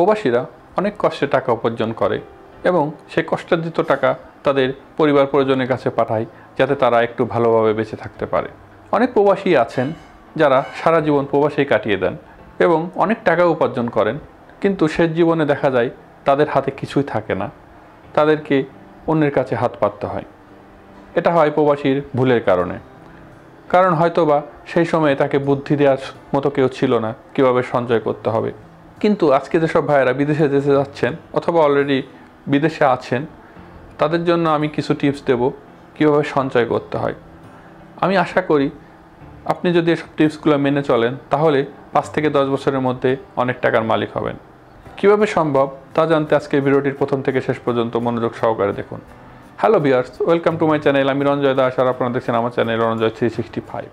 প্রবাসীরা অনেক কষ্টে টাকা উপার্জন করে এবং সেই কষ্টার্জিত টাকা তাদের পরিবার পরিজনের কাছে পাঠায় যাতে তারা একটু ভালোভাবে বেঁচে থাকতে পারে। অনেক প্রবাসী আছেন যারা সারা জীবন প্রবাসেই কাটিয়ে দেন এবং অনেক টাকা উপার্জন করেন, কিন্তু শেষ জীবনে দেখা যায় তাদের হাতে কিছুই থাকে না। তাদেরকে অন্যের কাছে হাত পাততে হয়। এটা হয় প্রবাসীর ভুলের কারণে। কারণ হয়তোবা সেই সময়ে তাকে বুদ্ধি দেওয়ার মতো কেউ ছিল না, কীভাবে সঞ্চয় করতে হবে। কিন্তু আজকে যেসব ভাইয়েরা বিদেশে যেতে যাচ্ছেন অথবা অলরেডি বিদেশে আছেন, তাদের জন্য আমি কিছু টিপস দেব কীভাবে সঞ্চয় করতে হয়। আমি আশা করি আপনি যদি এসব টিপসগুলো মেনে চলেন, তাহলে পাঁচ থেকে দশ বছরের মধ্যে অনেক টাকার মালিক হবেন। কীভাবে সম্ভব তা জানতে আজকে ভিডিওটির প্রথম থেকে শেষ পর্যন্ত মনোযোগ সহকারে দেখুন। Hello viewers welcome to my channel আমি রঞ্জয় দাস আর আপনারা দেখছেন আমার channel Ranjoy three sixty five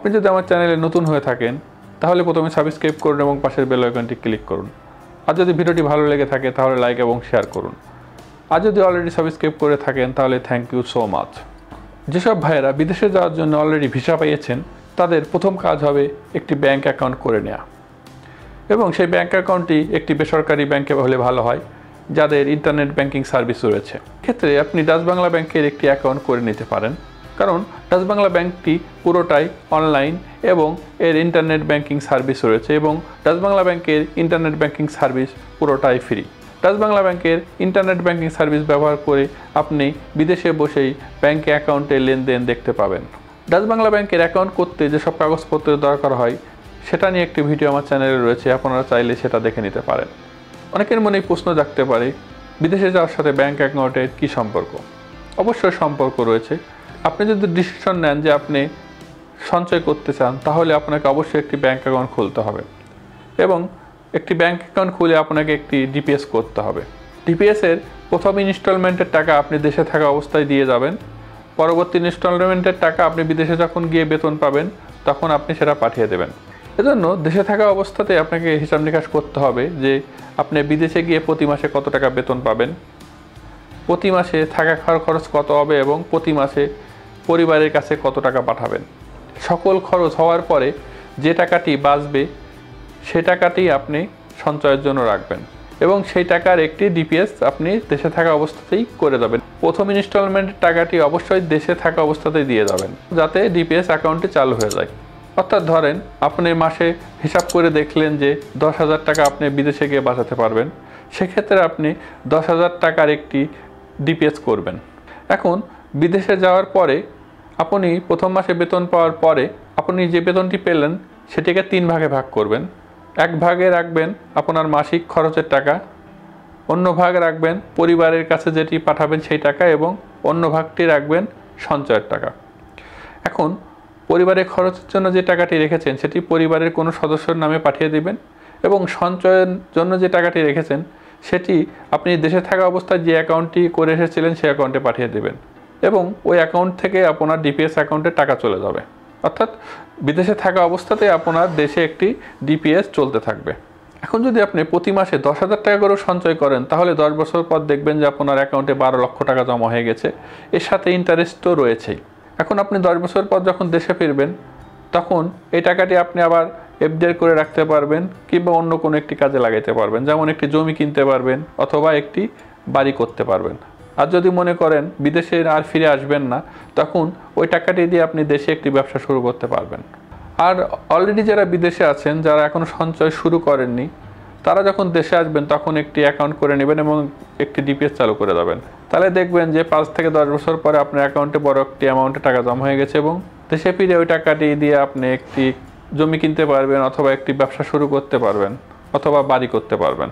আপনি যদি আমার চ্যানেলে নতুন হয়ে থাকেন, তাহলে প্রথমে সাবস্ক্রাইব করুন এবং পাশের বেল আইকনটি ক্লিক করুন। আর যদি ভিডিওটি ভালো লেগে থাকে, তাহলে লাইক এবং শেয়ার করুন। আর যদি অলরেডি সাবস্ক্রাইব করে থাকেন, তাহলে থ্যাংক ইউ সো মাচ যেসব ভাইয়েরা বিদেশে যাওয়ার জন্য অলরেডি ভিসা পেয়েছেন তাদের প্রথম কাজ হবে একটি ব্যাংক অ্যাকাউন্ট করে নেওয়া এবং সেই ব্যাংক অ্যাকাউন্টটি একটি বেসরকারি ব্যাংকে হলে ভালো হয়, যাদের ইন্টারনেট ব্যাংকিং সার্ভিস রয়েছে। ক্ষেত্রে আপনি ডাচ বাংলা ব্যাংকের একটি অ্যাকাউন্ট করে নিতে পারেন। কারণ ডাচ বাংলা ব্যাংকটি পুরোটাই অনলাইন এবং এর ইন্টারনেট ব্যাংকিং সার্ভিস রয়েছে এবং ডাচ বাংলা ব্যাংকের ইন্টারনেট ব্যাংকিং সার্ভিস পুরোটাই ফ্রি। ডাচ বাংলা ব্যাংকের ইন্টারনেট ব্যাংকিং সার্ভিস ব্যবহার করে আপনি বিদেশে বসেই ব্যাংকে অ্যাকাউন্টে লেনদেন দেখতে পাবেন। ডাচ বাংলা ব্যাংকের অ্যাকাউন্ট করতে যেসব কাগজপত্রের দরকার হয়, সেটা নিয়ে একটি ভিডিও আমার চ্যানেলে রয়েছে, আপনারা চাইলে সেটা দেখে নিতে পারেন। অনেকের মনেই প্রশ্ন জাগতে পারে, বিদেশে যাওয়ার সাথে ব্যাংক অ্যাকাউন্টের কী সম্পর্ক? অবশ্যই সম্পর্ক রয়েছে। আপনি যদি ডিসিশন নেন যে আপনি সঞ্চয় করতে চান, তাহলে আপনাকে অবশ্যই একটি ব্যাঙ্ক অ্যাকাউন্ট খুলতে হবে। এবং একটি ব্যাঙ্ক অ্যাকাউন্ট খুলে আপনাকে একটি ডিপিএস করতে হবে। ডিপিএসের প্রথম ইনস্টলমেন্টের টাকা আপনি দেশে থাকা অবস্থায় দিয়ে যাবেন। পরবর্তী ইনস্টলমেন্টের টাকা আপনি বিদেশে যখন গিয়ে বেতন পাবেন, তখন আপনি সেটা পাঠিয়ে দেবেন। এজন্য দেশে থাকা অবস্থাতে আপনাকে হিসাব নিকাশ করতে হবে যে আপনি বিদেশে গিয়ে প্রতি মাসে কত টাকা বেতন পাবেন। প্রতি মাসে থাকা খাওয়ার খরচ কত হবে এবং প্রতি মাসে পরিবারের কাছে কত টাকা পাঠাবেন? সকল খরচ হওয়ার পরে যে টাকাটি বাঁচবে, সে টাকাটি আপনি সঞ্চয়ের জন্য রাখবেন এবং সেই টাকার একটি ডিপিএস আপনি দেশে থাকা অবস্থাতেই করে যাবেন প্রথম ইনস্টলমেন্টের টাকাটি অবশ্যই দেশে থাকা অবস্থাতেই দিয়ে যাবেন যাতে ডিপিএস অ্যাকাউন্টটি চালু হয়ে যায়। অর্থাৎ ধরেন, আপনি মাসে হিসাব করে দেখলেন যে দশ হাজার টাকা আপনি বিদেশে গিয়ে বাঁচাতে পারবেন, সেক্ষেত্রে আপনি দশ হাজার টাকার একটি ডিপিএস করবেন। এখন বিদেশে যাওয়ার পরে আপনি প্রথম মাসে বেতন পাওয়ার পরে আপনি যে বেতনটি পেলেন সেটিকে তিন ভাগে ভাগ করবেন। এক ভাগে রাখবেন আপনার মাসিক খরচের টাকা, অন্য ভাগ রাখবেন পরিবারের কাছে যেটি পাঠাবেন সেই টাকা এবং অন্য ভাগটি রাখবেন সঞ্চয়ের টাকা। এখন পরিবারের খরচের জন্য যে টাকাটি রেখেছেন সেটি পরিবারের কোনো সদস্যর নামে পাঠিয়ে দিবেন এবং সঞ্চয়ের জন্য যে টাকাটি রেখেছেন সেটি আপনি দেশে থাকা অবস্থায় যে অ্যাকাউন্টটি করে এসেছিলেন সেই অ্যাকাউন্টে পাঠিয়ে দেবেন। এবং ওই অ্যাকাউন্ট থেকে আপনার ডিপিএস অ্যাকাউন্টে টাকা চলে যাবে। অর্থাৎ বিদেশে থাকা অবস্থাতে আপনার দেশে একটি ডিপিএস চলতে থাকবে। এখন যদি আপনি প্রতি মাসে দশ হাজার টাকা করেও সঞ্চয় করেন, তাহলে দশ বছর পর দেখবেন যে আপনার অ্যাকাউন্টে বারো লক্ষ টাকা জমা হয়ে গেছে। এর সাথে ইন্টারেস্টও রয়েছেই। এখন আপনি দশ বছর পর যখন দেশে ফিরবেন, তখন এই টাকাটি আপনি আবার এফডিআর করে রাখতে পারবেন কিংবা অন্য কোনো একটি কাজে লাগাইতে পারবেন। যেমন একটি জমি কিনতে পারবেন অথবা একটি বাড়ি করতে পারবেন। আর যদি মনে করেন বিদেশে আর ফিরে আসবেন না, তখন ওই টাকাটি দিয়ে আপনি দেশে একটি ব্যবসা শুরু করতে পারবেন। আর অলরেডি যারা বিদেশে আছেন, যারা এখনও সঞ্চয় শুরু করেননি, তারা যখন দেশে আসবেন, তখন একটি অ্যাকাউন্ট করে নেবেন এবং একটি ডিপিএস চালু করে দেবেন। তাহলে দেখবেন যে পাঁচ থেকে দশ বছর পরে আপনার অ্যাকাউন্টে বড় একটি অ্যামাউন্টে টাকা জমা হয়ে গেছে এবং দেশে ফিরে ওই টাকাটি দিয়ে আপনি একটি জমি কিনতে পারবেন অথবা একটি ব্যবসা শুরু করতে পারবেন, অথবা বাড়ি করতে পারবেন।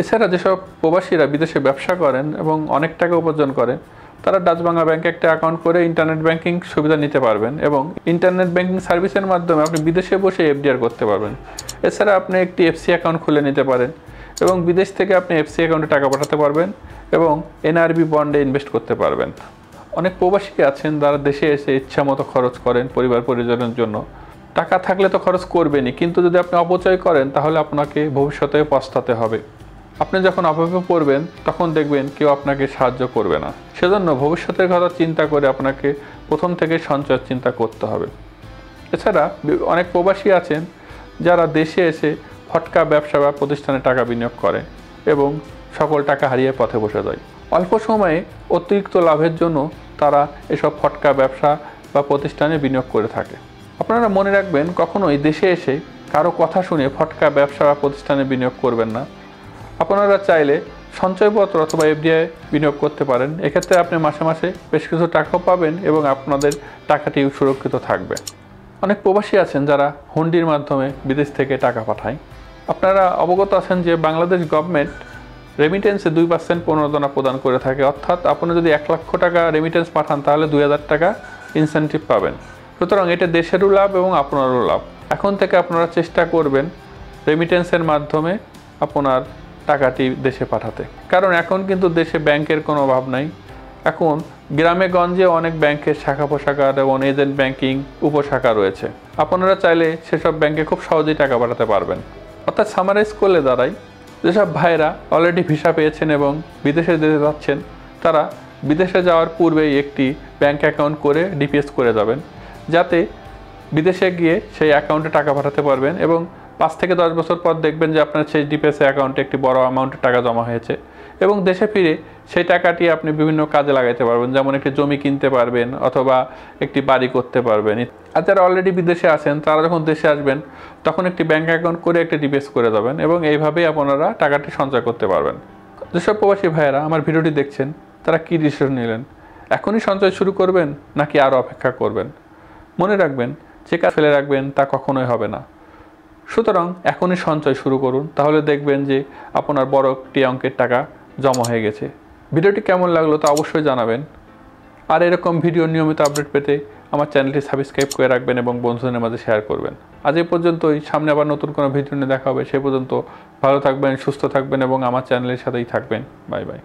এছাড়া যেসব প্রবাসীরা বিদেশে ব্যবসা করেন এবং অনেক টাকা উপার্জন করেন, তারা ডাচ বাংলা ব্যাংকে একটা অ্যাকাউন্ট করে ইন্টারনেট ব্যাংকিং সুবিধা নিতে পারবেন এবং ইন্টারনেট ব্যাংকিং সার্ভিসের মাধ্যমে আপনি বিদেশে বসে এফডিআর করতে পারবেন। এছাড়া আপনি একটি এফসি অ্যাকাউন্ট খুলে নিতে পারেন এবং বিদেশ থেকে আপনি এফসি অ্যাকাউন্টে টাকা পাঠাতে পারবেন এবং এনআরবি বন্ডে ইনভেস্ট করতে পারবেন। অনেক প্রবাসী আছেন যারা দেশে এসে ইচ্ছা মতো খরচ করেন পরিবার পরিজনের জন্য। টাকা থাকলে তো খরচ করবেনই, কিন্তু যদি আপনি অপচয় করেন তাহলে আপনাকে ভবিষ্যতে পস্তাতে হবে। আপনি যখন অভাবে পড়বেন তখন দেখবেন কেউ আপনাকে সাহায্য করবে না। সেজন্য ভবিষ্যতের কথা চিন্তা করে আপনাকে প্রথম থেকে সঞ্চয়ের চিন্তা করতে হবে। এছাড়া অনেক প্রবাসী আছেন যারা দেশে এসে ফটকা ব্যবসা বা প্রতিষ্ঠানে টাকা বিনিয়োগ করে এবং সকল টাকা হারিয়ে পথে বসে যায়। অল্প সময়ে অতিরিক্ত লাভের জন্য তারা এসব ফটকা ব্যবসা বা প্রতিষ্ঠানে বিনিয়োগ করে থাকে। আপনারা মনে রাখবেন, কখনোই দেশে এসে কারও কথা শুনে ফটকা ব্যবসা বা প্রতিষ্ঠানে বিনিয়োগ করবেন না। আপনারা চাইলে সঞ্চয়পত্র অথবা এফডিআই বিনিয়োগ করতে পারেন। এক্ষেত্রে আপনি মাসে মাসে বেশ কিছু টাকাও পাবেন এবং আপনাদের টাকাটি সুরক্ষিত থাকবে। অনেক প্রবাসী আছেন যারা হুন্ডির মাধ্যমে বিদেশ থেকে টাকা পাঠায়। আপনারা অবগত আছেন যে বাংলাদেশ গভর্নমেন্ট রেমিটেন্সে দুই পার্সেন্ট প্রণোদনা প্রদান করে থাকে। অর্থাৎ আপনি যদি এক লক্ষ টাকা রেমিটেন্স পাঠান, তাহলে দুই হাজার টাকা ইনসেন্টিভ পাবেন। সুতরাং এটা দেশেরও লাভ এবং আপনারও লাভ। এখন থেকে আপনারা চেষ্টা করবেন রেমিটেন্সের মাধ্যমে আপনার টাকাটি দেশে পাঠাতে। কারণ এখন কিন্তু দেশে ব্যাংকের কোনো অভাব নাই। এখন গ্রামে গঞ্জে অনেক ব্যাংকের শাখা পোশাখা এবং এজেন্ট ব্যাংকিং উপশাখা রয়েছে। আপনারা চাইলে সেসব ব্যাংকে খুব সহজেই টাকা পাঠাতে পারবেন। অর্থাৎ সামারাইজ করলে দাঁড়াই, যেসব ভাইরা অলরেডি ভিসা পেয়েছেন এবং বিদেশে যেতে যাচ্ছেন, তারা বিদেশে যাওয়ার পূর্বেই একটি ব্যাংক অ্যাকাউন্ট করে ডিপিএস করে যাবেন। যাতে বিদেশে গিয়ে সেই অ্যাকাউন্টে টাকা পাঠাতে পারবেন এবং পাঁচ থেকে দশ বছর পর দেখবেন যে আপনার সেই ডিপিএস অ্যাকাউন্টে একটি বড় অ্যামাউন্টের টাকা জমা হয়েছে। এবং দেশে ফিরে সেই টাকাটি আপনি বিভিন্ন কাজে লাগাইতে পারবেন, যেমন একটি জমি কিনতে পারবেন অথবা একটি বাড়ি করতে পারবেন। আর যারা অলরেডি বিদেশে আছেন, তারা যখন দেশে আসবেন, তখন একটি ব্যাঙ্ক অ্যাকাউন্ট করে একটি ডিপিএস করে যাবেন এবং এইভাবেই আপনারা টাকাটি সঞ্চয় করতে পারবেন। যেসব প্রবাসী ভাইয়েরা আমার ভিডিওটি দেখছেন, তারা কী ডিসিশন নিলেন? এখনই সঞ্চয় শুরু করবেন নাকি আরও অপেক্ষা করবেন? মনে রাখবেন, যে কাজ ফেলে রাখবেন তা কখনোই হবে না। সুতরাং এখনই সঞ্চয় শুরু করুন। তাহলে দেখবেন যে আপনার বড় একটি অঙ্কের টাকা জমা হয়ে গেছে। ভিডিওটি কেমন লাগল তা অবশ্যই জানাবেন। আর এরকম ভিডিও নিয়মিত আপডেট পেতে আমার চ্যানেলটি সাবস্ক্রাইব করে রাখবেন এবং বন্ধুদের মাঝে শেয়ার করবেন। আজ এই পর্যন্তই। সামনে আবার নতুন কোনো ভিডিও নিয়ে দেখা হবে। সে পর্যন্ত ভালো থাকবেন, সুস্থ থাকবেন এবং আমার চ্যানেলের সাথেই থাকবেন। Bye bye.